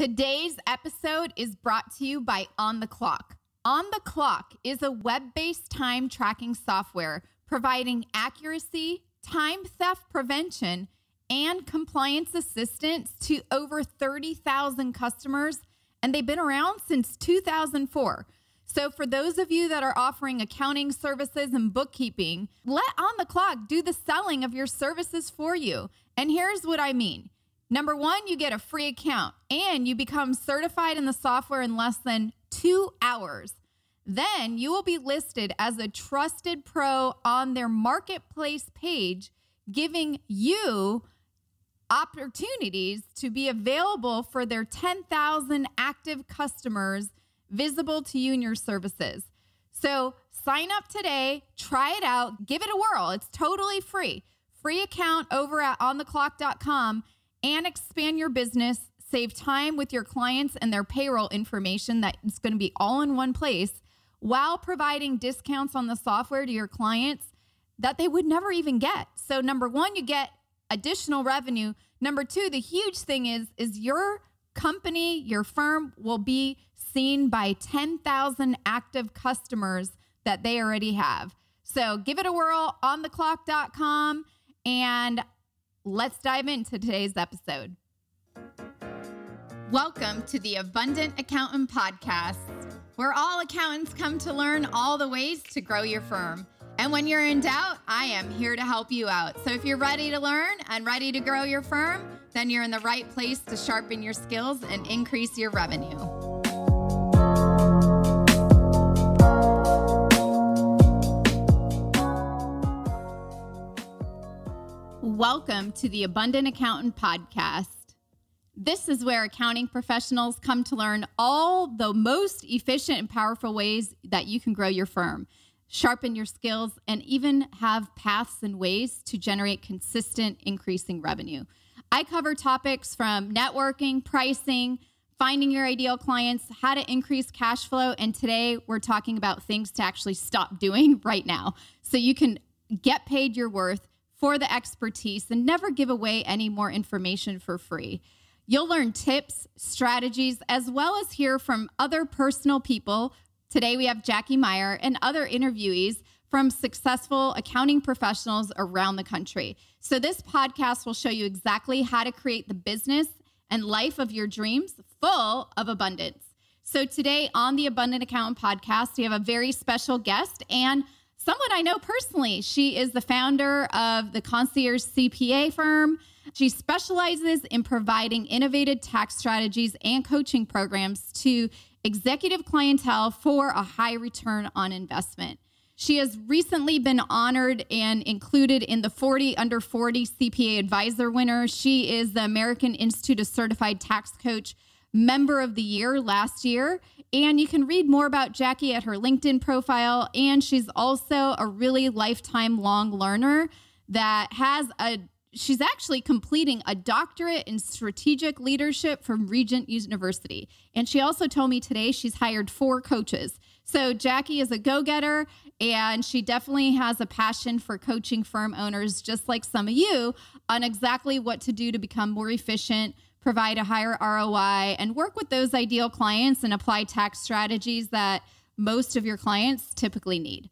Today's episode is brought to you by On the Clock. On the Clock is a web based time tracking software providing accuracy, time theft prevention, and compliance assistance to over 30,000 customers, and they've been around since 2004. So, for those of you that are offering accounting services and bookkeeping, let On the Clock do the selling of your services for you. And here's what I mean number one, you get a free account and you become certified in the software in less than two hours. Then you will be listed as a trusted pro on their marketplace page, giving you opportunities to be available for their 10,000 active customers visible to you and your services. So sign up today, try it out, give it a whirl. It's totally free. Free account over at ontheclock.com and expand your business, save time with your clients and their payroll information that is going to be all in one place while providing discounts on the software to your clients that they would never even get. So number 1, you get additional revenue. Number 2, the huge thing is is your company, your firm will be seen by 10,000 active customers that they already have. So give it a whirl on theclock.com and let's dive into today's episode. Welcome to the Abundant Accountant Podcast, where all accountants come to learn all the ways to grow your firm. And when you're in doubt, I am here to help you out. So if you're ready to learn and ready to grow your firm, then you're in the right place to sharpen your skills and increase your revenue. Welcome to the Abundant Accountant Podcast. This is where accounting professionals come to learn all the most efficient and powerful ways that you can grow your firm, sharpen your skills, and even have paths and ways to generate consistent, increasing revenue. I cover topics from networking, pricing, finding your ideal clients, how to increase cash flow, and today we're talking about things to actually stop doing right now so you can get paid your worth for the expertise and never give away any more information for free. You'll learn tips, strategies, as well as hear from other personal people. Today we have Jackie Meyer and other interviewees from successful accounting professionals around the country. So, this podcast will show you exactly how to create the business and life of your dreams full of abundance. So, today on the Abundant Accountant podcast, we have a very special guest and someone I know personally. She is the founder of the Concierge CPA firm. She specializes in providing innovative tax strategies and coaching programs to executive clientele for a high return on investment. She has recently been honored and included in the 40 under 40 CPA advisor winner. She is the American Institute of Certified Tax Coach member of the year last year. And you can read more about Jackie at her LinkedIn profile. And she's also a really lifetime long learner that has a she's actually completing a doctorate in strategic leadership from Regent University. And she also told me today she's hired four coaches. So Jackie is a go getter and she definitely has a passion for coaching firm owners, just like some of you, on exactly what to do to become more efficient, provide a higher ROI, and work with those ideal clients and apply tax strategies that most of your clients typically need.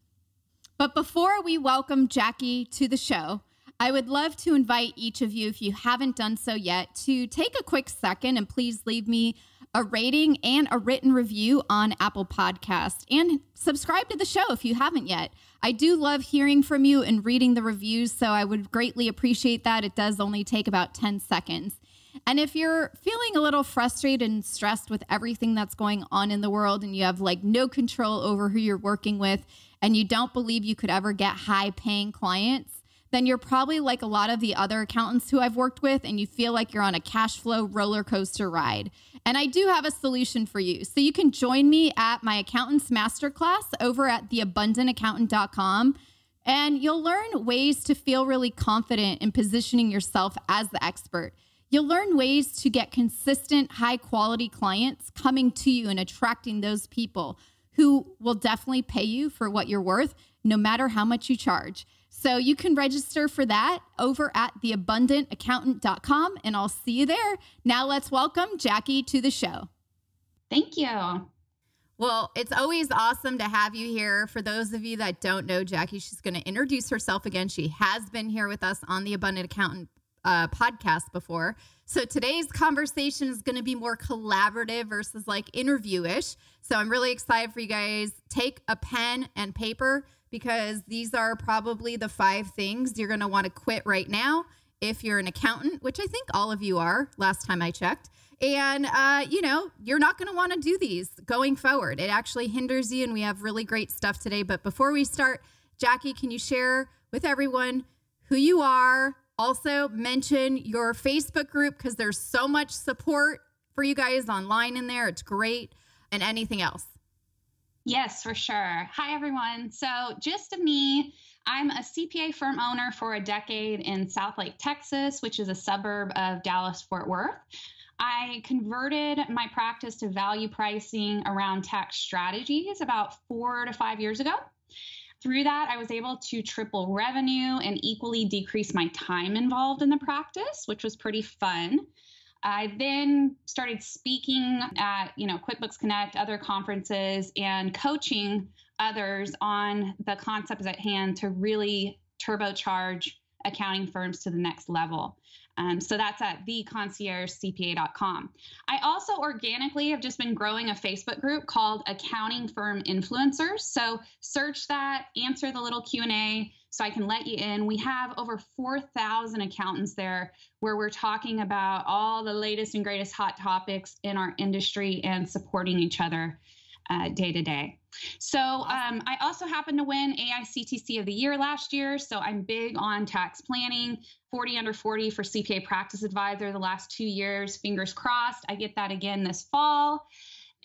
But before we welcome Jackie to the show, I would love to invite each of you, if you haven't done so yet, to take a quick second and please leave me a rating and a written review on Apple Podcast and subscribe to the show if you haven't yet. I do love hearing from you and reading the reviews, so I would greatly appreciate that. It does only take about 10 seconds. And if you're feeling a little frustrated and stressed with everything that's going on in the world and you have like no control over who you're working with and you don't believe you could ever get high paying clients, then you're probably like a lot of the other accountants who I've worked with and you feel like you're on a cash flow roller coaster ride. And I do have a solution for you. So you can join me at my accountant's masterclass over at theabundantaccountant.com. And you'll learn ways to feel really confident in positioning yourself as the expert. You'll learn ways to get consistent, high quality clients coming to you and attracting those people who will definitely pay you for what you're worth, no matter how much you charge. So you can register for that over at theabundantaccountant.com and I'll see you there. Now let's welcome Jackie to the show. Thank you. Well, it's always awesome to have you here. For those of you that don't know Jackie, she's going to introduce herself again. She has been here with us on the Abundant Accountant uh, podcast before. So today's conversation is going to be more collaborative versus like interview ish. So I'm really excited for you guys. Take a pen and paper because these are probably the five things you're going to want to quit right now if you're an accountant, which I think all of you are last time I checked. And, uh, you know, you're not going to want to do these going forward. It actually hinders you. And we have really great stuff today. But before we start, Jackie, can you share with everyone who you are? Also, mention your Facebook group because there's so much support for you guys online in there. It's great. And anything else. Yes, for sure. Hi, everyone. So, just me, I'm a CPA firm owner for a decade in Southlake, Texas, which is a suburb of Dallas Fort Worth. I converted my practice to value pricing around tax strategies about four to five years ago. Through that, I was able to triple revenue and equally decrease my time involved in the practice, which was pretty fun. I then started speaking at, you know, QuickBooks Connect, other conferences, and coaching others on the concepts at hand to really turbocharge accounting firms to the next level. Um, so that's at theconciergecpa.com. I also organically have just been growing a Facebook group called Accounting Firm Influencers. So search that, answer the little Q&A so I can let you in. We have over 4,000 accountants there where we're talking about all the latest and greatest hot topics in our industry and supporting each other uh, day to day. So um, I also happened to win AICTC of the year last year. So I'm big on tax planning, 40 under 40 for CPA Practice Advisor the last two years. Fingers crossed, I get that again this fall.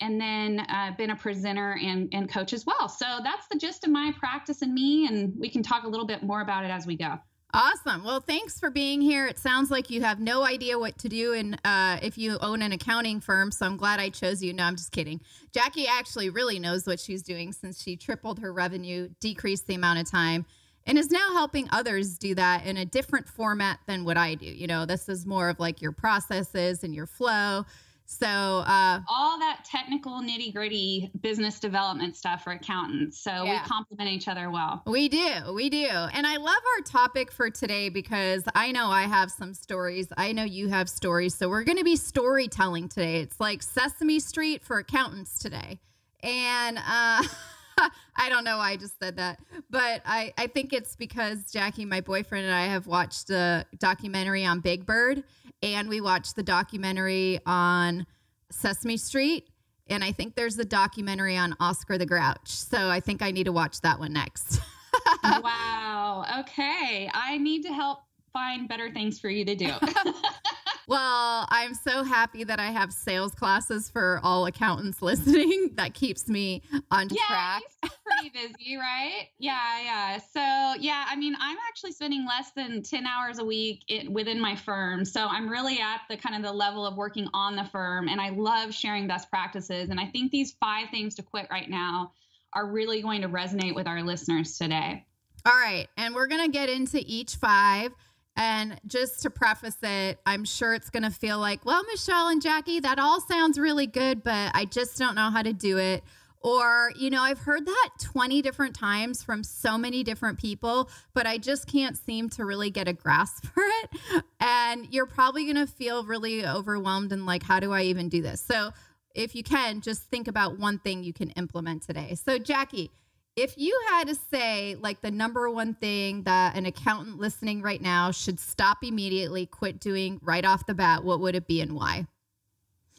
And then uh, been a presenter and, and coach as well. So that's the gist of my practice and me. And we can talk a little bit more about it as we go. Awesome. Well, thanks for being here. It sounds like you have no idea what to do, and uh, if you own an accounting firm, so I'm glad I chose you. No, I'm just kidding. Jackie actually really knows what she's doing since she tripled her revenue, decreased the amount of time, and is now helping others do that in a different format than what I do. You know, this is more of like your processes and your flow. So, uh, all that technical nitty gritty business development stuff for accountants. So, yeah. we complement each other well. We do. We do. And I love our topic for today because I know I have some stories. I know you have stories. So, we're going to be storytelling today. It's like Sesame Street for accountants today. And, uh, I don't know why I just said that, but I, I think it's because Jackie, my boyfriend, and I have watched a documentary on Big Bird and we watched the documentary on Sesame Street. And I think there's a documentary on Oscar the Grouch. So I think I need to watch that one next. wow. Okay. I need to help find better things for you to do. Well, I'm so happy that I have sales classes for all accountants listening. That keeps me on yeah, track. pretty busy, right? Yeah, yeah. So, yeah, I mean, I'm actually spending less than 10 hours a week in, within my firm. So, I'm really at the kind of the level of working on the firm and I love sharing best practices. And I think these five things to quit right now are really going to resonate with our listeners today. All right. And we're going to get into each five. And just to preface it, I'm sure it's going to feel like, well, Michelle and Jackie, that all sounds really good, but I just don't know how to do it. Or, you know, I've heard that 20 different times from so many different people, but I just can't seem to really get a grasp for it. And you're probably going to feel really overwhelmed and like, how do I even do this? So, if you can, just think about one thing you can implement today. So, Jackie, if you had to say like the number one thing that an accountant listening right now should stop immediately, quit doing right off the bat, what would it be and why?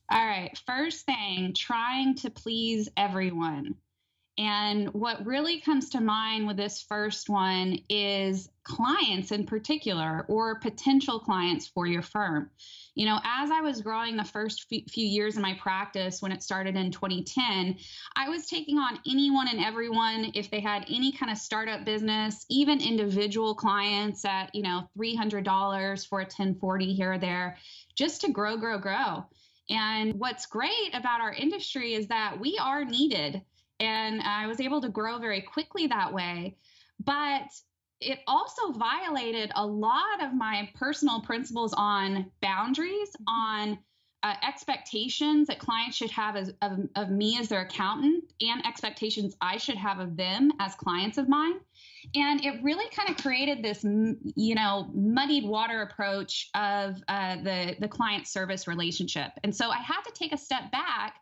All right. First thing, trying to please everyone. And what really comes to mind with this first one is clients in particular or potential clients for your firm. You know, as I was growing the first few years of my practice when it started in 2010, I was taking on anyone and everyone if they had any kind of startup business, even individual clients at, you know, $300 for a 1040 here or there, just to grow, grow, grow. And what's great about our industry is that we are needed and I was able to grow very quickly that way. But it also violated a lot of my personal principles on boundaries, mm-hmm. on uh, expectations that clients should have as, of, of me as their accountant and expectations I should have of them as clients of mine. And it really kind of created this, you know, muddied water approach of uh, the, the client service relationship. And so I had to take a step back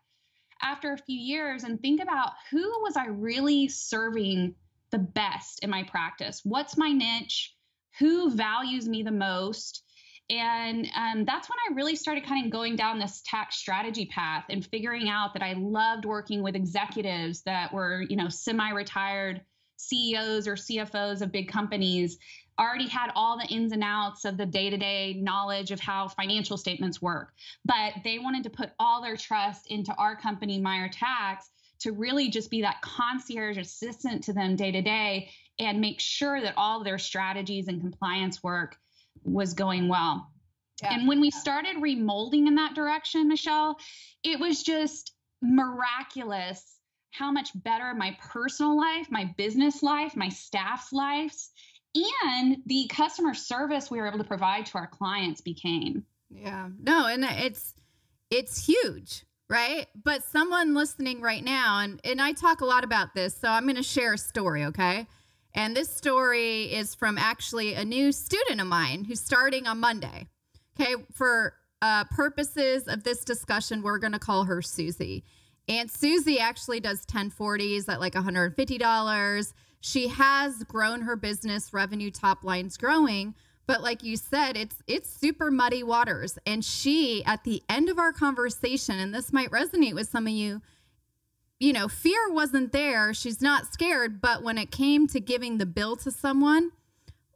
after a few years and think about who was I really serving the best in my practice? What's my niche? Who values me the most? And um, that's when I really started kind of going down this tax strategy path and figuring out that I loved working with executives that were, you know, semi retired CEOs or CFOs of big companies, already had all the ins and outs of the day to day knowledge of how financial statements work. But they wanted to put all their trust into our company, Meyer Tax, to really just be that concierge assistant to them day to day and make sure that all their strategies and compliance work was going well. Yeah. And when we started remolding in that direction, Michelle, it was just miraculous how much better my personal life, my business life, my staff's lives, and the customer service we were able to provide to our clients became. Yeah. No, and it's it's huge, right? But someone listening right now and and I talk a lot about this, so I'm going to share a story, okay? And this story is from actually a new student of mine who's starting on Monday. Okay, for uh, purposes of this discussion, we're going to call her Susie. And Susie actually does 1040s at like $150. She has grown her business, revenue top lines growing, but like you said, it's it's super muddy waters. And she at the end of our conversation, and this might resonate with some of you, you know, fear wasn't there. She's not scared. But when it came to giving the bill to someone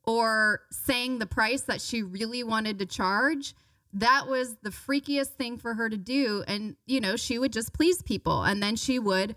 or saying the price that she really wanted to charge, that was the freakiest thing for her to do. And, you know, she would just please people. And then she would,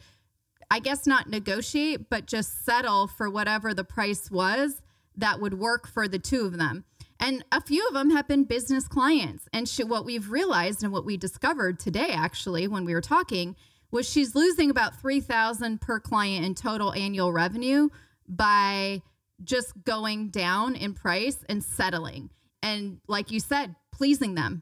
I guess, not negotiate, but just settle for whatever the price was that would work for the two of them. And a few of them have been business clients. And she, what we've realized and what we discovered today, actually, when we were talking, was she's losing about 3000 per client in total annual revenue by just going down in price and settling and like you said pleasing them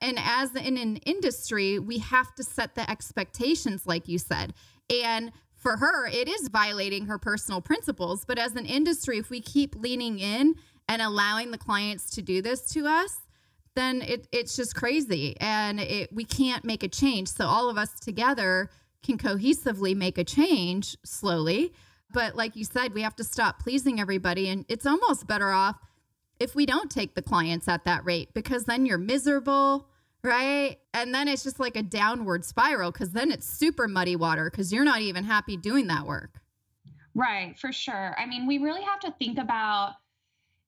and as in an industry we have to set the expectations like you said and for her it is violating her personal principles but as an industry if we keep leaning in and allowing the clients to do this to us then it, it's just crazy and it, we can't make a change. So all of us together can cohesively make a change slowly. But like you said, we have to stop pleasing everybody. And it's almost better off if we don't take the clients at that rate because then you're miserable, right? And then it's just like a downward spiral because then it's super muddy water because you're not even happy doing that work. Right, for sure. I mean, we really have to think about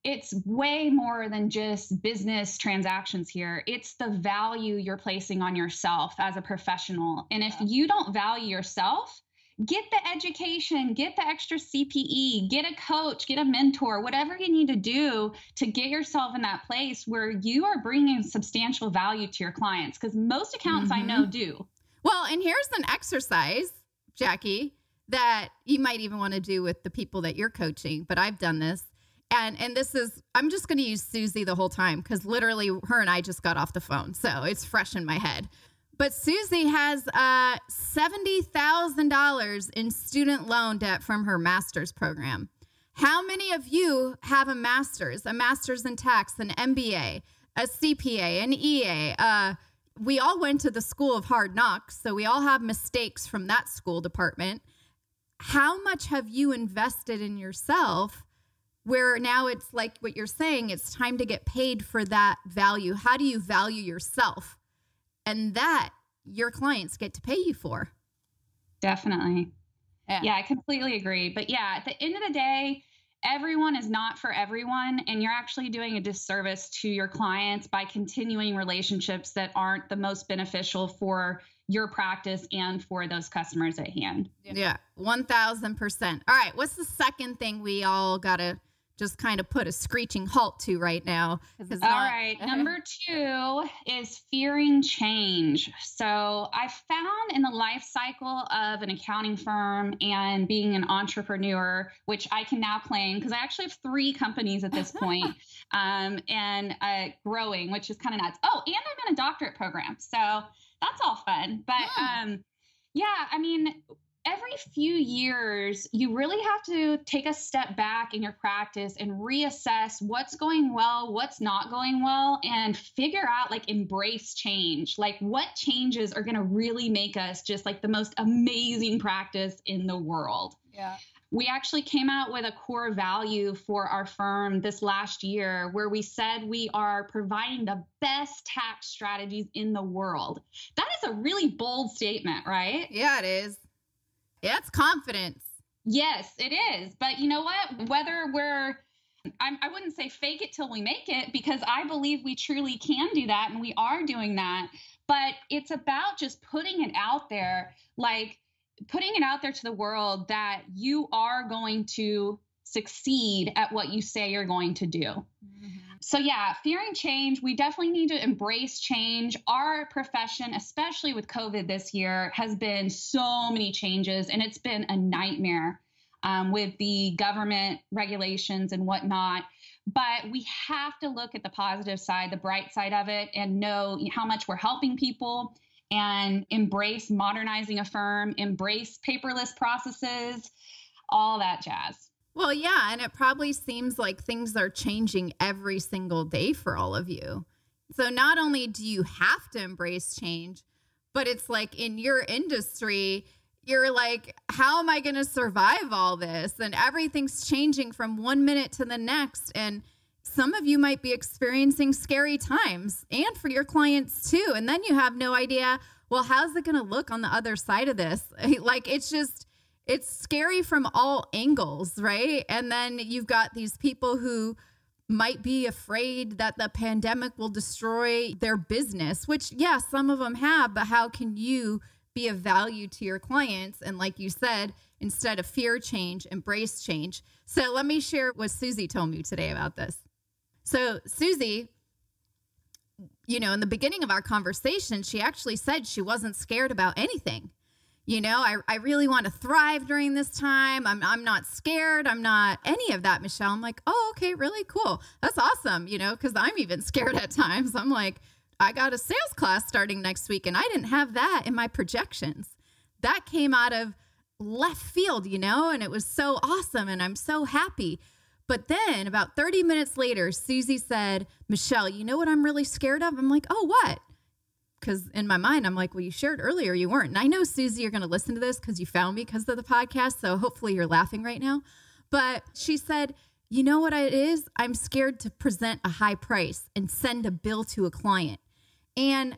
it's way more than just business transactions here. It's the value you're placing on yourself as a professional. And if you don't value yourself, get the education, get the extra CPE, get a coach, get a mentor, whatever you need to do to get yourself in that place where you are bringing substantial value to your clients. Because most accountants mm-hmm. I know do. Well, and here's an exercise, Jackie, that you might even want to do with the people that you're coaching, but I've done this and and this is i'm just going to use susie the whole time because literally her and i just got off the phone so it's fresh in my head but susie has uh, $70000 in student loan debt from her master's program. How many of you have a master's a master's in tax an mba a cpa an ea uh, we all went to the school of hard knocks so we all have mistakes from that school department. How much have you invested in yourself where now it's like what you're saying it's time to get paid for that value? How do you value yourself and that your clients get to pay you for. Definitely. Yeah, yeah i completely agree. But yeah at the end of the day everyone is not for everyone and you're actually doing a disservice to your clients by continuing relationships that aren't the most beneficial for your practice and for those customers at hand. Yeah. 1000% all right what's the second thing we all got to just kind of put a screeching halt to right now. All not- right. Number two is fearing change. So I found in the life cycle of an accounting firm and being an entrepreneur, which I can now claim because I actually have three companies at this point, um, and uh, growing, which is kind of nuts. Oh, and I'm in a doctorate program. So that's all fun. But yeah. um, yeah, I mean, every few years, you really have to take a step back in your practice and reassess what's going well, what's not going well, and figure out like embrace change. Like, what changes are going to really make us just like the most amazing practice in the world? Yeah. We actually came out with a core value for our firm this last year where we said we are providing the best tax strategies in the world. That is a really bold statement, right? Yeah, it is. It's confidence. Yes, it is. But you know what? Whether we're I'm, I would not say fake it till we make it because I believe we truly can do that and we are doing that. But it's about just putting it out there, like putting it out there to the world that you are going to succeed at what you say you're going to do. Mm-hmm. So, yeah, fearing change, we definitely need to embrace change. Our profession, especially with COVID this year, has been so many changes and it's been a nightmare um, with the government regulations and whatnot. But we have to look at the positive side, the bright side of it, and know how much we're helping people and embrace modernizing a firm, embrace paperless processes, all that jazz. Well, yeah. And it probably seems like things are changing every single day for all of you. So not only do you have to embrace change, but it's like in your industry, you're like, how am I going to survive all this? And everything's changing from one minute to the next. And some of you might be experiencing scary times and for your clients too. And then you have no idea, well, how's it going to look on the other side of this? Like, it's just, it's scary from all angles, right? And then you've got these people who might be afraid that the pandemic will destroy their business, which, yeah, some of them have, but how can you be of value to your clients? And like you said, instead of fear change, embrace change. So let me share what Susie told me today about this. So, Susie, you know, in the beginning of our conversation, she actually said she wasn't scared about anything you know I, I really want to thrive during this time. I'm, I'm not scared. I'm not any of that michelle. I'm like oh okay really cool. That's awesome you know because i'm even scared at times. I'm like i got a sales class starting next week and i didn't have that in my projections. That came out of left field you know and it was so awesome and i'm so happy. But then about 30 minutes later susie said michelle you know what i'm really scared of? I'm like oh what because in my mind, I'm like, well, you shared earlier you weren't. And I know, Susie, you're going to listen to this because you found me because of the podcast. So hopefully you're laughing right now. But she said, you know what it is? I'm scared to present a high price and send a bill to a client. And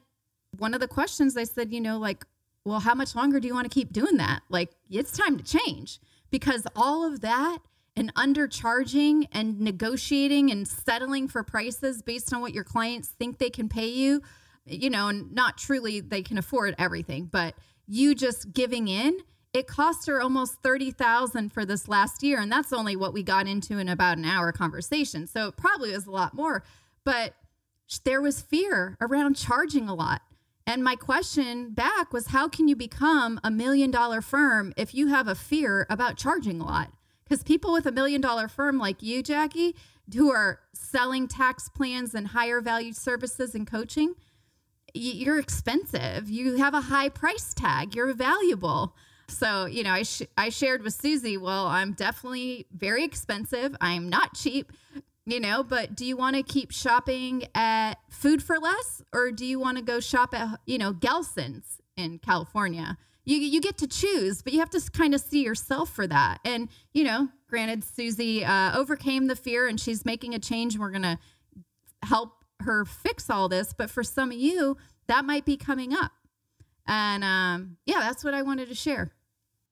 one of the questions I said, you know, like, well, how much longer do you want to keep doing that? Like, it's time to change because all of that and undercharging and negotiating and settling for prices based on what your clients think they can pay you you know, and not truly they can afford everything, but you just giving in, it cost her almost 30,000 for this last year and that's only what we got into in about an hour conversation. So it probably was a lot more, but there was fear around charging a lot. And my question back was how can you become a million dollar firm if you have a fear about charging a lot? Because people with a million dollar firm like you, Jackie, who are selling tax plans and higher value services and coaching, you're expensive. You have a high price tag. You're valuable. So, you know, I, sh- I shared with Susie, well, I'm definitely very expensive. I'm not cheap, you know, but do you want to keep shopping at Food 4 Less or do you want to go shop at, you know, Gelson's in California? You, you get to choose, but you have to kind of see yourself for that. And, you know, granted, Susie uh, overcame the fear and she's making a change. And we're going to help her fix all this, but for some of you, that might be coming up. And um, yeah, that's what I wanted to share.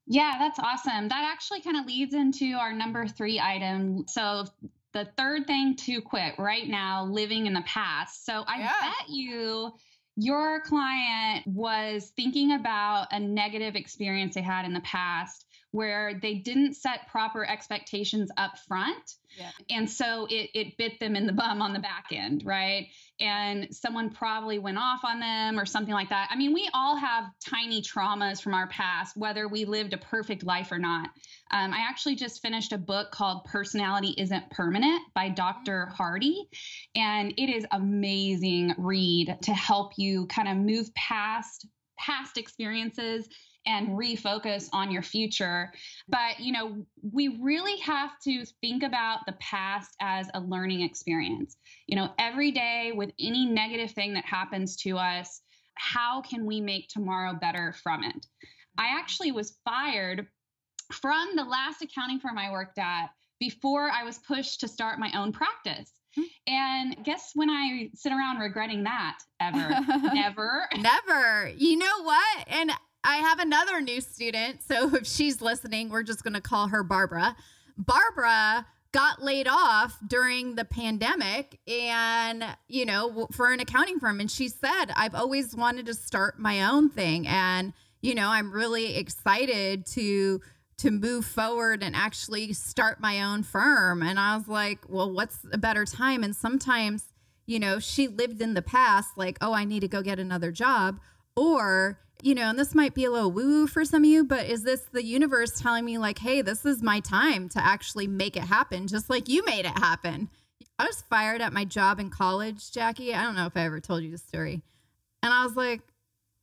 Yeah, that's awesome. That actually kind of leads into our number three item. So, the third thing to quit right now, living in the past. So, I yeah. bet you your client was thinking about a negative experience they had in the past where they didn't set proper expectations up front. Yeah. And so it, it bit them in the bum on the back end, right? And someone probably went off on them or something like that. I mean, we all have tiny traumas from our past, whether we lived a perfect life or not. Um, I actually just finished a book called Personality Isn't Permanent by Dr. Mm. Hardy. And it is amazing read to help you kind of move past past experiences and refocus on your future. But, you know, we really have to think about the past as a learning experience. You know, every day with any negative thing that happens to us, how can we make tomorrow better from it? I actually was fired from the last accounting firm I worked at before I was pushed to start my own practice. Hmm. And guess when I sit around regretting that ever? Never. Never. You know what? And I have another new student. So if she's listening, we're just going to call her Barbara. Barbara got laid off during the pandemic and, you know, for an accounting firm. And she said, I've always wanted to start my own thing. And, you know, I'm really excited to to move forward and actually start my own firm. And I was like, well, what's a better time? And sometimes, you know, she lived in the past like, oh, I need to go get another job. Or you know, and this might be a little woo woo for some of you, but is this the universe telling me, like, hey, this is my time to actually make it happen, just like you made it happen? I was fired at my job in college, Jackie. I don't know if I ever told you the story. And I was like,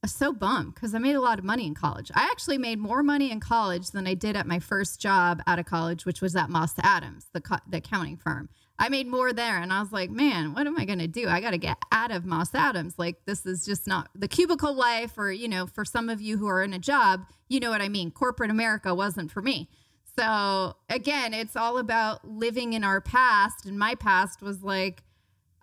so bummed because I made a lot of money in college. I actually made more money in college than I did at my first job out of college, which was at Moss Adams, the, co- the accounting firm. I made more there. And I was like, man, what am I going to do? I got to get out of Moss Adams. Like, this is just not the cubicle life, or, you know, for some of you who are in a job, you know what I mean. Corporate America wasn't for me. So, again, it's all about living in our past. And my past was like,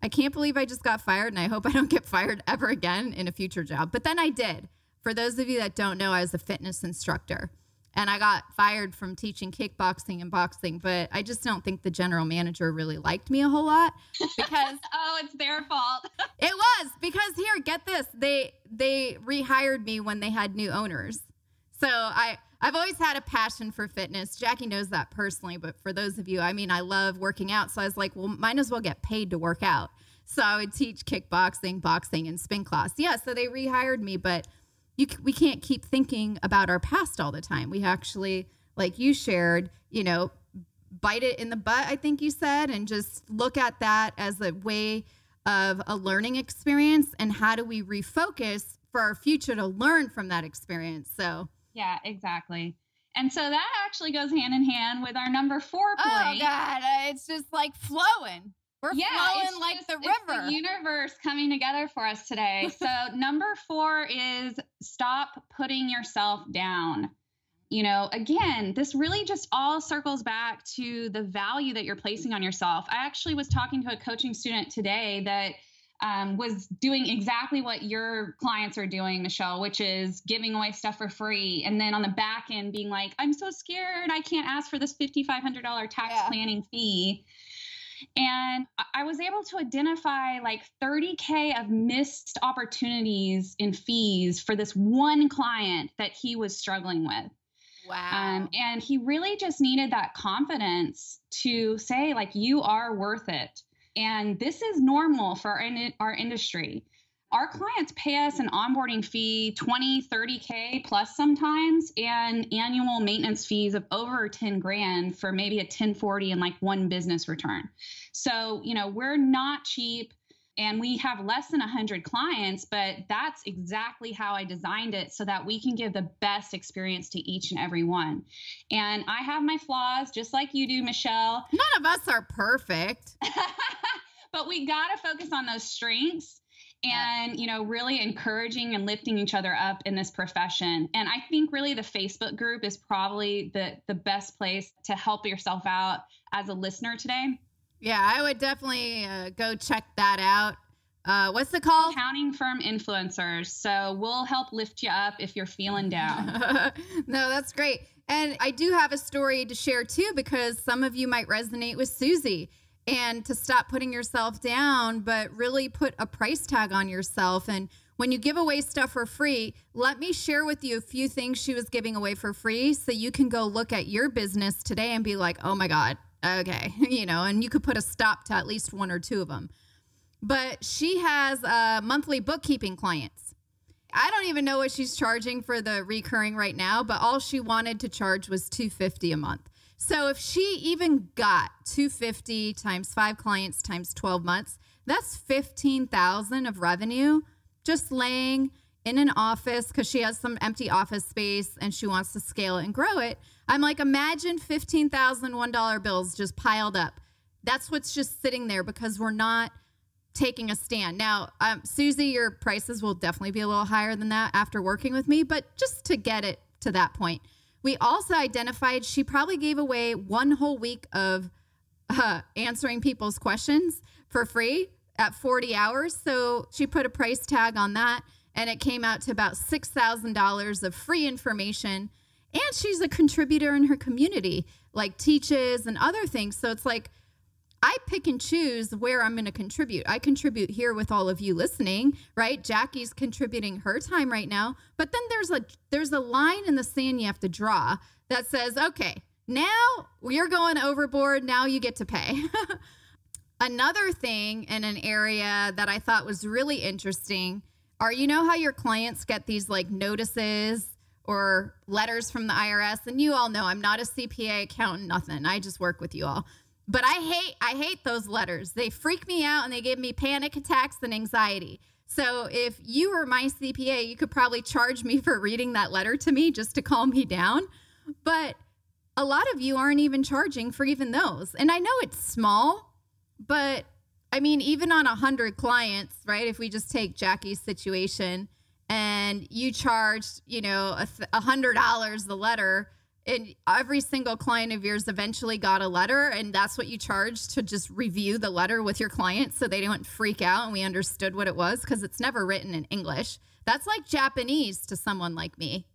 I can't believe I just got fired. And I hope I don't get fired ever again in a future job. But then I did. For those of you that don't know, I was a fitness instructor and I got fired from teaching kickboxing and boxing. But I just don't think the general manager really liked me a whole lot because oh, it's their fault. it was because here, get this they they rehired me when they had new owners. So I I've always had a passion for fitness. Jackie knows that personally, but for those of you, I mean, I love working out. So I was like, well, might as well get paid to work out. So I would teach kickboxing, boxing, and spin class. Yeah, so they rehired me, but you we can't keep thinking about our past all the time. We actually, like you shared, you know, bite it in the butt. I think you said, and just look at that as a way of a learning experience. And how do we refocus for our future to learn from that experience? So yeah, exactly. And so that actually goes hand in hand with our number four oh, point. Oh God, it's just like flowing. We're yeah, flowing like just, the river. the universe coming together for us today. so number four is stop putting yourself down. You know, again, this really just all circles back to the value that you're placing on yourself. I actually was talking to a coaching student today that um, was doing exactly what your clients are doing, Michelle, which is giving away stuff for free. And then on the back end, being like, I'm so scared. I can't ask for this $5,500 tax yeah. planning fee. And I was able to identify like 30K of missed opportunities in fees for this one client that he was struggling with. Wow. Um, and he really just needed that confidence to say, like, you are worth it. And this is normal for our, in- our industry our clients pay us an onboarding fee 20 30k plus sometimes and annual maintenance fees of over 10 grand for maybe a 1040 and like one business return. So you know we're not cheap and we have less than 100 clients but that's exactly how i designed it so that we can give the best experience to each and every one. And i have my flaws just like you do michelle. None of us are perfect. But we got to focus on those strengths and you know really encouraging and lifting each other up in this profession and i think really the facebook group is probably the the best place to help yourself out as a listener today yeah i would definitely uh, go check that out uh, what's the call? Accounting firm influencers. So we'll help lift you up if you're feeling down. no, that's great. And I do have a story to share too, because some of you might resonate with Susie and to stop putting yourself down, but really put a price tag on yourself. And when you give away stuff for free, let me share with you a few things she was giving away for free so you can go look at your business today and be like, oh my God, okay, you know, and you could put a stop to at least one or two of them. But she has uh, monthly bookkeeping clients. I don't even know what she's charging for the recurring right now, but all she wanted to charge was 250 a month. So if she even got 250 times 5 clients times 12 months, that's 15,000 of revenue just laying in an office cuz she has some empty office space and she wants to scale it and grow it. I'm like imagine 15,000 $1 bills just piled up. That's what's just sitting there because we're not taking a stand. Now, um, Susie, your prices will definitely be a little higher than that after working with me, but just to get it to that point. We also identified she probably gave away one whole week of uh, answering people's questions for free at 40 hours. So she put a price tag on that, and it came out to about $6,000 of free information. And she's a contributor in her community, like teaches and other things. So it's like, I pick and choose where I'm going to contribute. I contribute here with all of you listening, right? Jackie's contributing her time right now, but then there's a there's a line in the sand you have to draw that says, "Okay, now you're going overboard. Now you get to pay." Another thing in an area that I thought was really interesting are you know how your clients get these like notices or letters from the IRS and you all know I'm not a CPA accountant nothing. I just work with you all. But I hate I hate those letters. They freak me out and they give me panic attacks and anxiety. So if you were my CPA, you could probably charge me for reading that letter to me just to calm me down. But a lot of you aren't even charging for even those. And I know it's small, but I mean, even on a hundred clients, right? If we just take Jackie's situation and you charged, you know, a hundred dollars the letter, and every single client of yours eventually got a letter and that's what you charged to just review the letter with your clients so they didn't freak out and we understood what it was because it's never written in english. That's like japanese to someone like me.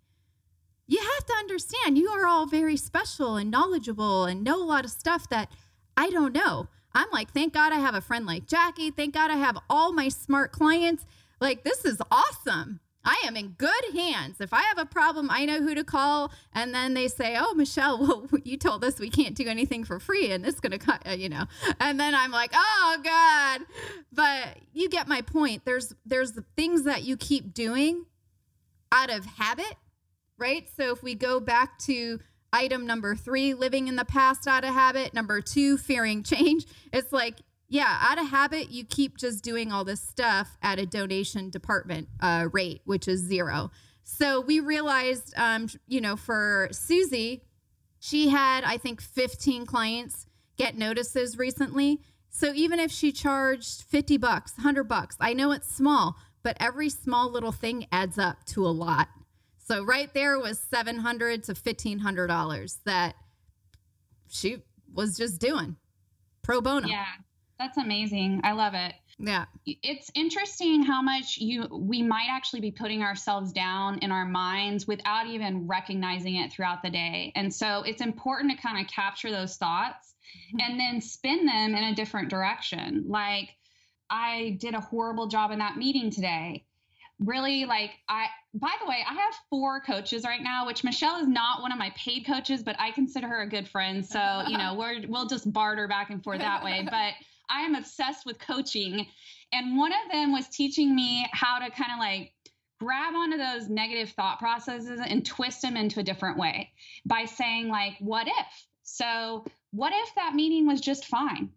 You have to understand you are all very special and knowledgeable and know a lot of stuff that i don't know. I'm like thank god i have a friend like jackie. Thank god i have all my smart clients. Like this is awesome I am in good hands. If I have a problem, I know who to call. And then they say, "Oh, Michelle, well, you told us we can't do anything for free, and is going to cut," uh, you know. And then I'm like, "Oh God!" But you get my point. There's there's the things that you keep doing out of habit, right? So if we go back to item number three, living in the past out of habit. Number two, fearing change. It's like yeah, out of habit, you keep just doing all this stuff at a donation department uh, rate, which is zero. So we realized, um, you know, for Susie, she had, I think, 15 clients get notices recently. So even if she charged 50 bucks, 100 bucks, I know it's small, but every small little thing adds up to a lot. So right there was 700 to $1,500 that she was just doing pro bono. Yeah. That's amazing. I love it. Yeah. It's interesting how much you we might actually be putting ourselves down in our minds without even recognizing it throughout the day. And so it's important to kind of capture those thoughts mm-hmm. and then spin them in a different direction. Like I did a horrible job in that meeting today. Really like I by the way, I have four coaches right now, which Michelle is not one of my paid coaches, but I consider her a good friend. So, you know, we're we'll just barter back and forth that way. But I am obsessed with coaching. And one of them was teaching me how to kind of like grab onto those negative thought processes and twist them into a different way by saying, like, what if? So, what if that meeting was just fine?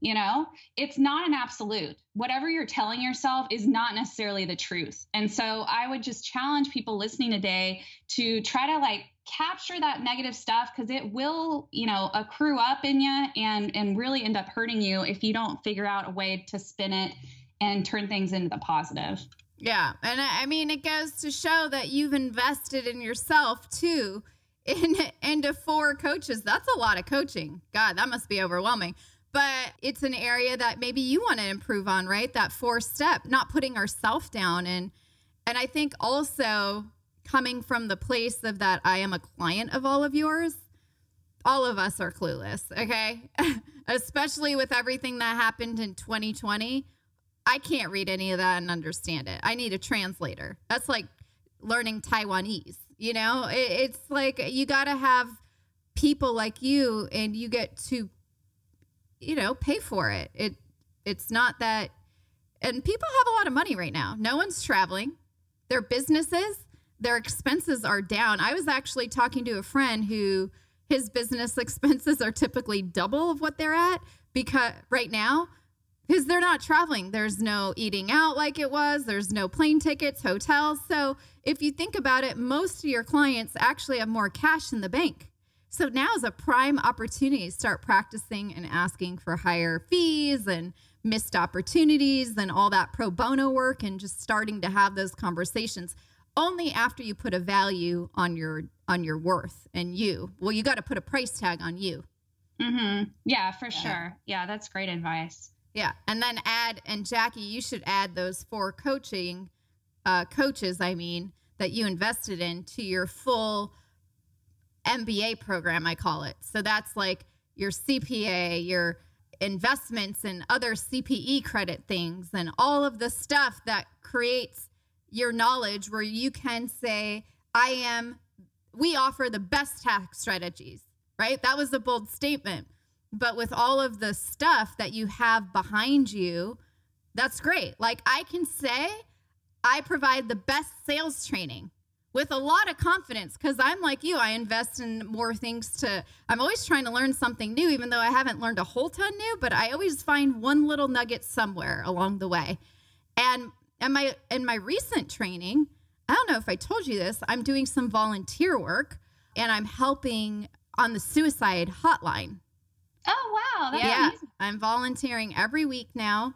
You know, it's not an absolute. Whatever you're telling yourself is not necessarily the truth. And so I would just challenge people listening today to try to like capture that negative stuff because it will, you know, accrue up in you and and really end up hurting you if you don't figure out a way to spin it and turn things into the positive. Yeah. And I mean, it goes to show that you've invested in yourself too. In, into four coaches. That's a lot of coaching. God, that must be overwhelming but it's an area that maybe you want to improve on, right? That four step, not putting ourselves down and and I think also coming from the place of that I am a client of all of yours, all of us are clueless, okay? Especially with everything that happened in 2020. I can't read any of that and understand it. I need a translator. That's like learning Taiwanese. You know, it, it's like you got to have people like you, and you get to, you know, pay for it. It it's not that, and people have a lot of money right now. No one's traveling. Their businesses, their expenses are down. I was actually talking to a friend who his business expenses are typically double of what they're at because right now because they're not traveling. There's no eating out like it was, there's no plane tickets, hotels. So, if you think about it, most of your clients actually have more cash in the bank. So, now is a prime opportunity to start practicing and asking for higher fees and missed opportunities and all that pro bono work and just starting to have those conversations only after you put a value on your on your worth and you. Well you got to put a price tag on you. Mm-hmm. yeah for yeah. sure. Yeah that's great advice. Yeah and then add and jackie you should add those four coaching uh, coaches i mean that you invested in to your full mba program i call it. So that's like your cpa your investments and other cpe credit things and all of the stuff that creates your knowledge where you can say, I am, we offer the best tax strategies, right? That was a bold statement. But with all of the stuff that you have behind you, that's great. Like I can say, I provide the best sales training with a lot of confidence because I'm like you. I invest in more things to, I'm always trying to learn something new, even though I haven't learned a whole ton new, but I always find one little nugget somewhere along the way. And and my in my recent training, I don't know if I told you this, I'm doing some volunteer work and I'm helping on the suicide hotline. Oh wow, That's yeah. Amazing. I'm volunteering every week now.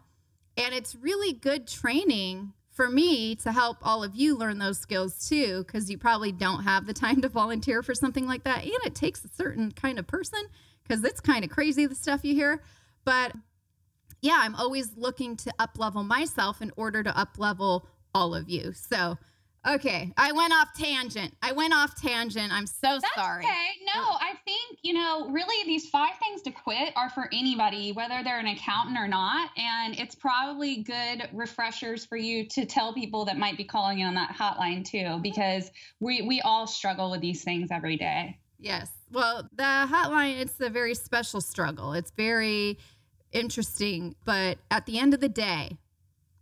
And it's really good training for me to help all of you learn those skills too, because you probably don't have the time to volunteer for something like that. And it takes a certain kind of person because it's kind of crazy the stuff you hear. But yeah, I'm always looking to up level myself in order to up level all of you. So, okay, I went off tangent. I went off tangent. I'm so That's sorry. Okay, no, I think, you know, really these five things to quit are for anybody, whether they're an accountant or not. And it's probably good refreshers for you to tell people that might be calling in on that hotline too, because we, we all struggle with these things every day. Yes. Well, the hotline, it's a very special struggle. It's very, interesting. But at the end of the day,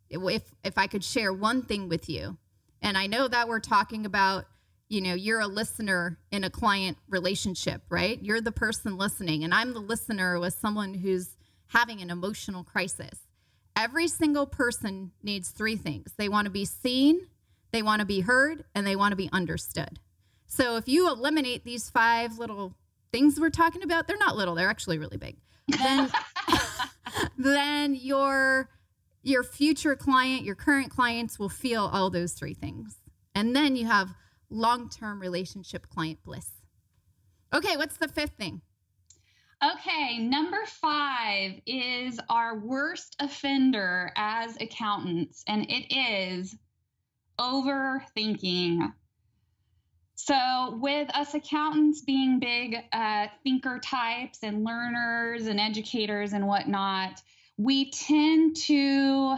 if if I could share one thing with you, and I know that we're talking about, you know, you're a listener in a client relationship, right? You're the person listening, and I'm the listener with someone who's having an emotional crisis. Every single person needs three things. They want to be seen, they want to be heard, and they want to be understood. So if you eliminate these five little things we're talking about, they're not little, they're actually really big. Then then your your future client, your current clients will feel all those three things. And then you have long-term relationship client bliss. Okay, what's the fifth thing? Okay, number five is our worst offender as accountants, and it is overthinking. So, with us accountants being big uh, thinker types and learners and educators and whatnot, we tend to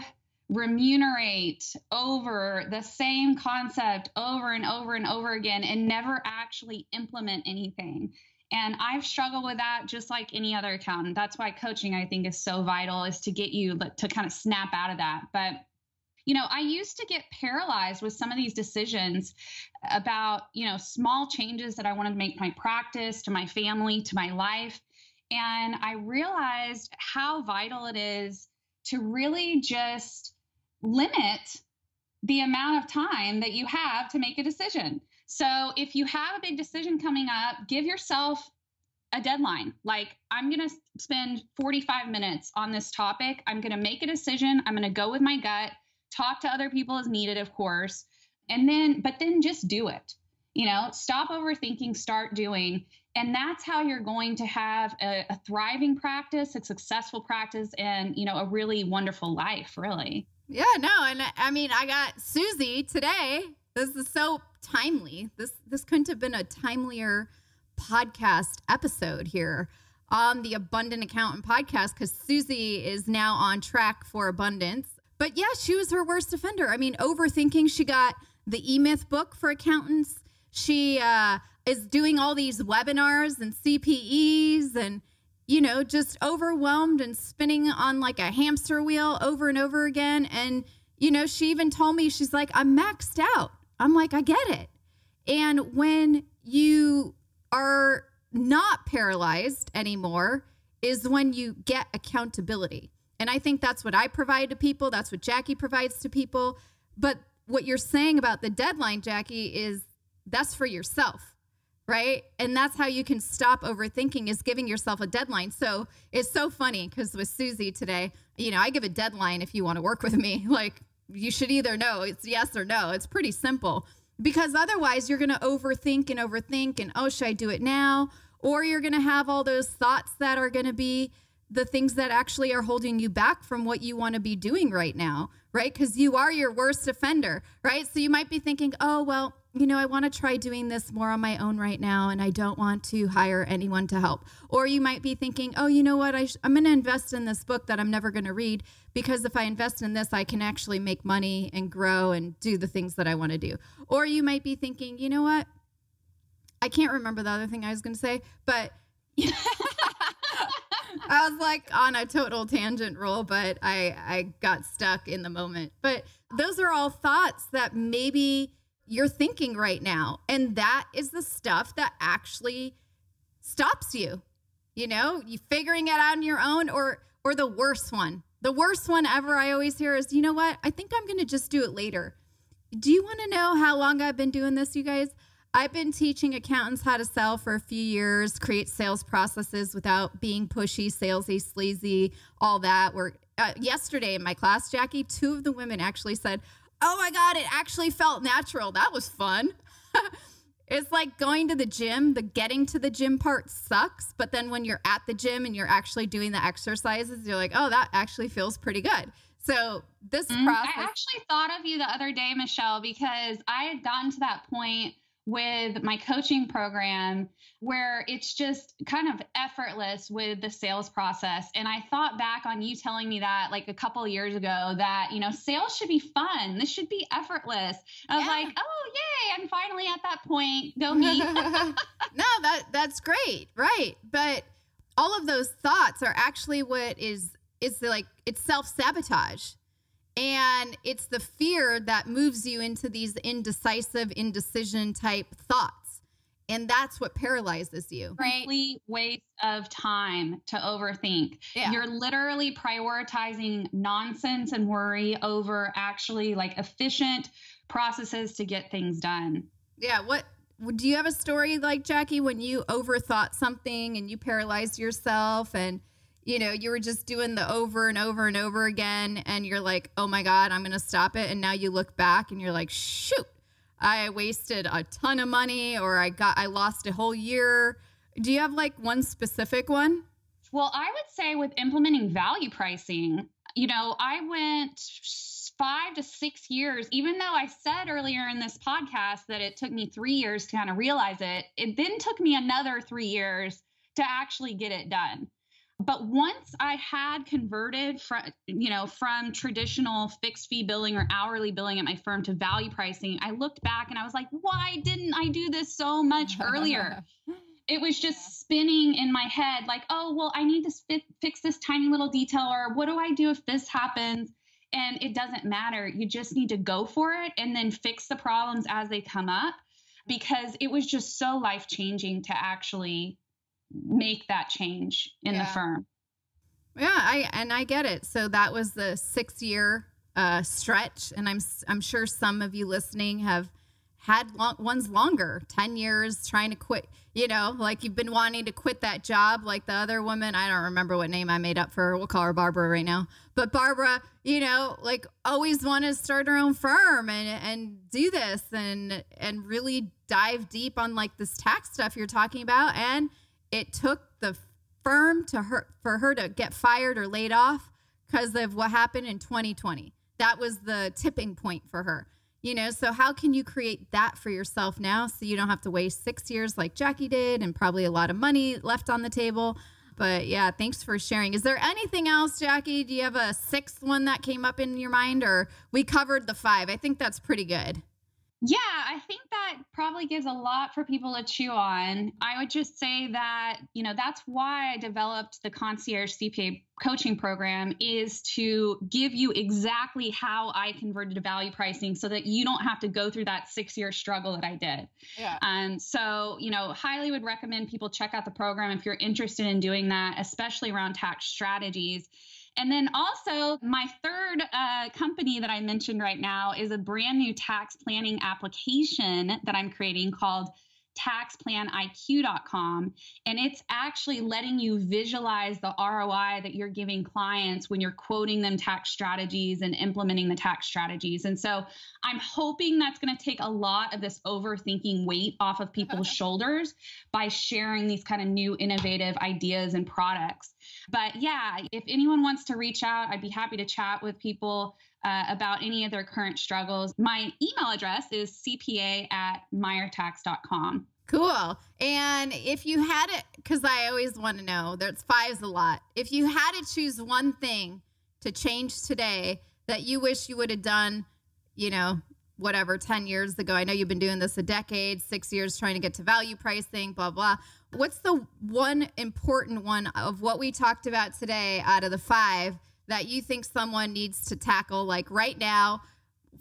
remunerate over the same concept over and over and over again and never actually implement anything. And I've struggled with that just like any other accountant. That's why coaching, I think, is so vital, is to get you to kind of snap out of that. But you know, I used to get paralyzed with some of these decisions about, you know, small changes that I wanted to make to my practice, to my family, to my life. And I realized how vital it is to really just limit the amount of time that you have to make a decision. So if you have a big decision coming up, give yourself a deadline. Like, I'm going to spend 45 minutes on this topic. I'm going to make a decision. I'm going to go with my gut talk to other people as needed, of course. And then, but then just do it. You know, stop overthinking, start doing. And that's how you're going to have a, a thriving practice, a successful practice, and, you know, a really wonderful life, really. Yeah, no. And I mean, I got Susie today. This is so timely. This this couldn't have been a timelier podcast episode here on the Abundant Accountant podcast because Susie is now on track for abundance but yeah, she was her worst offender. I mean, overthinking. She got the E Myth book for accountants. She uh, is doing all these webinars and CPEs and, you know, just overwhelmed and spinning on like a hamster wheel over and over again. And, you know, she even told me, she's like, I'm maxed out. I'm like, I get it. And when you are not paralyzed anymore, is when you get accountability. And I think that's what I provide to people. That's what Jackie provides to people. But what you're saying about the deadline, Jackie, is that's for yourself, right? And that's how you can stop overthinking is giving yourself a deadline. So it's so funny because with Susie today, you know, I give a deadline if you want to work with me. Like you should either know it's yes or no. It's pretty simple because otherwise you're going to overthink and overthink and oh, should I do it now? Or you're going to have all those thoughts that are going to be the things that actually are holding you back from what you want to be doing right now, right? Because you are your worst offender, right? So you might be thinking, oh, well, you know, I want to try doing this more on my own right now, and I don't want to hire anyone to help. Or you might be thinking, oh, you know what? I am going to invest in this book that I'm never going to read because if I invest in this, I can actually make money and grow and do the things that I want to do. Or you might be thinking, you know what? I can't remember the other thing I was going to say, but. I was like on a total tangent roll, but I I got stuck in the moment. But those are all thoughts that maybe you're thinking right now, and that is the stuff that actually stops you. You know, you figuring it out on your own, or or the worst one. The worst one ever I always hear is, you know what? I think I'm going to just do it later. Do you want to know how long I've been doing this, you guys? I've been teaching accountants how to sell for a few years, create sales processes without being pushy, salesy, sleazy, all that. Where uh, yesterday in my class, Jackie, two of the women actually said, "Oh my god, it actually felt natural. That was fun." it's like going to the gym. The getting to the gym part sucks, but then when you're at the gym and you're actually doing the exercises, you're like, "Oh, that actually feels pretty good." So this mm-hmm. process. I actually thought of you the other day, Michelle, because I had gotten to that point with my coaching program where it's just kind of effortless with the sales process. And i thought back on you telling me that like a couple years ago that you know sales should be fun. This should be effortless. I was yeah. like oh yay i'm finally at that point. Go me no that that's great. Right. But all of those thoughts are actually what is is like it's self-sabotage and it's the fear that moves you into these indecisive, indecision type thoughts. And that's what paralyzes you. Complete waste of time to overthink. Yeah. You're literally prioritizing nonsense and worry over actually like efficient processes to get things done. Yeah. What do you have a story like Jackie when you overthought something and you paralyzed yourself and you know, you were just doing the over and over and over again, and you're like, oh my God, I'm going to stop it. And now you look back and you're like, shoot, I wasted a ton of money or I got, I lost a whole year. Do you have like one specific one? Well, I would say with implementing value pricing, you know, I went five to six years, even though I said earlier in this podcast that it took me three years to kind of realize it, it then took me another three years to actually get it done but once I had converted from you know from traditional fixed fee billing or hourly billing at my firm to value pricing, I looked back and I was like, why didn't I do this so much earlier? it was just spinning in my head like, oh, well, I need to fit, fix this tiny little detail or what do I do if this happens? And it doesn't matter. You just need to go for it and then fix the problems as they come up because it was just so life changing to actually make that change in yeah. the firm. Yeah, I and I get it. So that was the six year uh, stretch, and I'm I'm sure some of you listening have had long, ones longer, ten years trying to quit. You know, like you've been wanting to quit that job, like the other woman. I don't remember what name I made up for her. We'll call her Barbara right now. But Barbara, you know, like always wanted to start her own firm and and do this and and really dive deep on like this tax stuff you're talking about and it took the firm to her for her to get fired or laid off because of what happened in 2020. That was the tipping point for her. You know, so how can you create that for yourself now so you don't have to waste 6 years like Jackie did and probably a lot of money left on the table? But yeah, thanks for sharing. Is there anything else, Jackie? Do you have a sixth one that came up in your mind, or we covered the five? I think that's pretty good. Yeah, I think that probably gives a lot for people to chew on. I would just say that, you know, that's why I developed the concierge CPA coaching program is to give you exactly how I converted to value pricing so that you don't have to go through that 6-year struggle that I did. Yeah. Um so, you know, highly would recommend people check out the program if you're interested in doing that, especially around tax strategies. And then also, my third uh, company that I mentioned right now is a brand new tax planning application that I'm creating called taxplaniq.com and it's actually letting you visualize the ROI that you're giving clients when you're quoting them tax strategies and implementing the tax strategies. And so I'm hoping that's going to take a lot of this overthinking weight off of people's shoulders by sharing these kind of new innovative ideas and products. But yeah, if anyone wants to reach out, I'd be happy to chat with people uh, about any of their current struggles. My email address is cpa at meyertax.com. Cool. And if you had it, because I always want to know, there's five's a lot. If you had to choose one thing to change today that you wish you would have done, you know, whatever, 10 years ago, I know you've been doing this a decade, six years trying to get to value pricing, blah, blah. What's the one important one of what we talked about today out of the five that you think someone needs to tackle, like right now,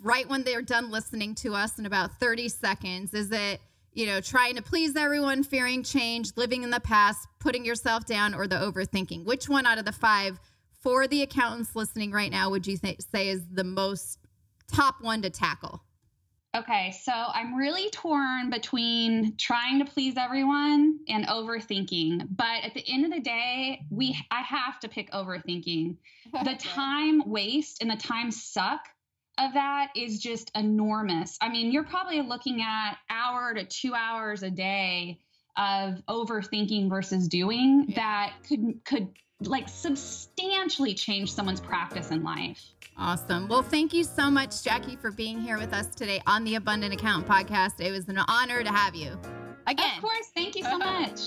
right when they're done listening to us in about 30 seconds? Is it, you know, trying to please everyone, fearing change, living in the past, putting yourself down, or the overthinking? Which one out of the five for the accountants listening right now would you th- say is the most top one to tackle? Okay, so I'm really torn between trying to please everyone and overthinking. But at the end of the day, we I have to pick overthinking. the time waste and the time suck of that is just enormous. I mean, you're probably looking at hour to 2 hours a day of overthinking versus doing yeah. that could could like substantially change someone's practice in life. Awesome. Well, thank you so much, Jackie, for being here with us today on the Abundant Account podcast. It was an honor to have you. Again. Of course. Thank you so uh-huh. much.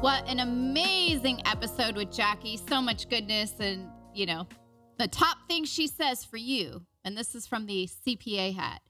What an amazing episode with Jackie. So much goodness. And, you know, the top thing she says for you, and this is from the CPA hat,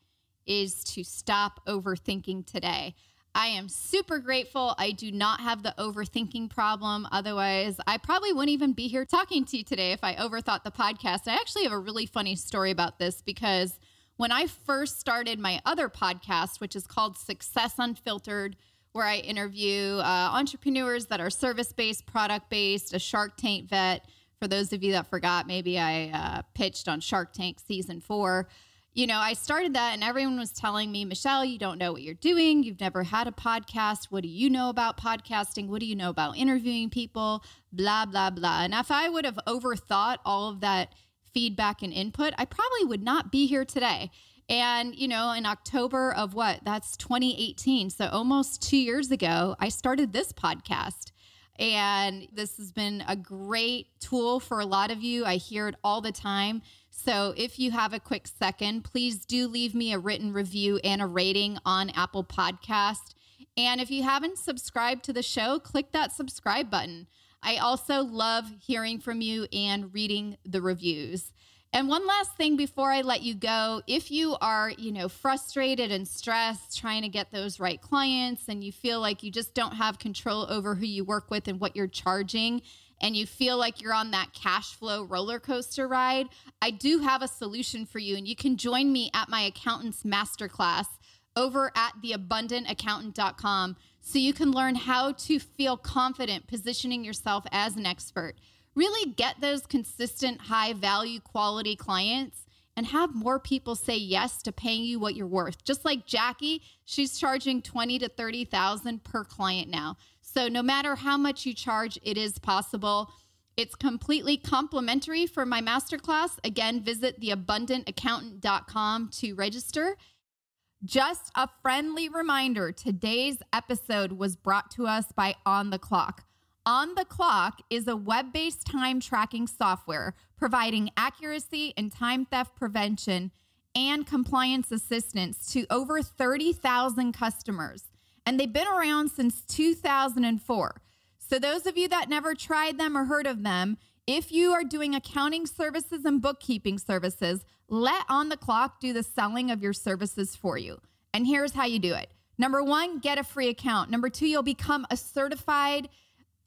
is to stop overthinking today. I am super grateful. I do not have the overthinking problem. Otherwise, I probably wouldn't even be here talking to you today if I overthought the podcast. I actually have a really funny story about this because when I first started my other podcast, which is called Success Unfiltered, where I interview uh, entrepreneurs that are service based, product based, a Shark Tank vet. For those of you that forgot, maybe I uh, pitched on Shark Tank season four you know, I started that and everyone was telling me, Michelle, you don't know what you're doing. You've never had a podcast. What do you know about podcasting? What do you know about interviewing people? Blah, blah, blah. And if I would have overthought all of that feedback and input, I probably would not be here today. And, you know, in October of what? That's 2018. So almost two years ago, I started this podcast. And this has been a great tool for a lot of you. I hear it all the time so if you have a quick second, please do leave me a written review and a rating on Apple Podcast. And if you haven't subscribed to the show, click that subscribe button. I also love hearing from you and reading the reviews. And one last thing before I let you go, if you are, you know, frustrated and stressed trying to get those right clients and you feel like you just don't have control over who you work with and what you're charging, and you feel like you're on that cash flow roller coaster ride, I do have a solution for you. And you can join me at my accountant's masterclass over at theabundantaccountant.com so you can learn how to feel confident positioning yourself as an expert. Really get those consistent, high value, quality clients and have more people say yes to paying you what you're worth. Just like Jackie, she's charging 20 to 30,000 per client now. So no matter how much you charge, it is possible. It's completely complimentary for my masterclass. Again, visit theabundantaccountant.com to register. Just a friendly reminder today's episode was brought to us by On the Clock. On the Clock is a web based time tracking software providing accuracy and time theft prevention and compliance assistance to over 30,000 customers. And they've been around since 2004. So, those of you that never tried them or heard of them, if you are doing accounting services and bookkeeping services, let On the Clock do the selling of your services for you. And here's how you do it number one, get a free account. Number two, you'll become a certified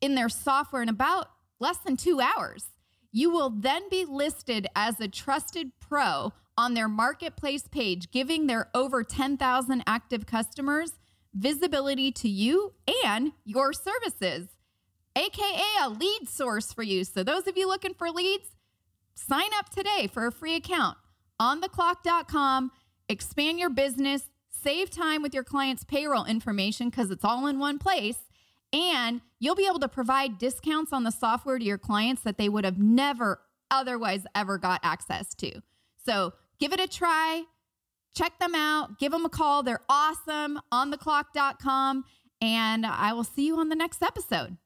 in their software in about less than two hours. You will then be listed as a trusted pro on their marketplace page, giving their over 10,000 active customers visibility to you and your services, aka a lead source for you. So, those of you looking for leads, sign up today for a free account ontheclock.com. Expand your business, save time with your client's payroll information because it's all in one place. And you'll be able to provide discounts on the software to your clients that they would have never otherwise ever got access to. So give it a try. Check them out. Give them a call. They're awesome. OnTheClock.com. And I will see you on the next episode.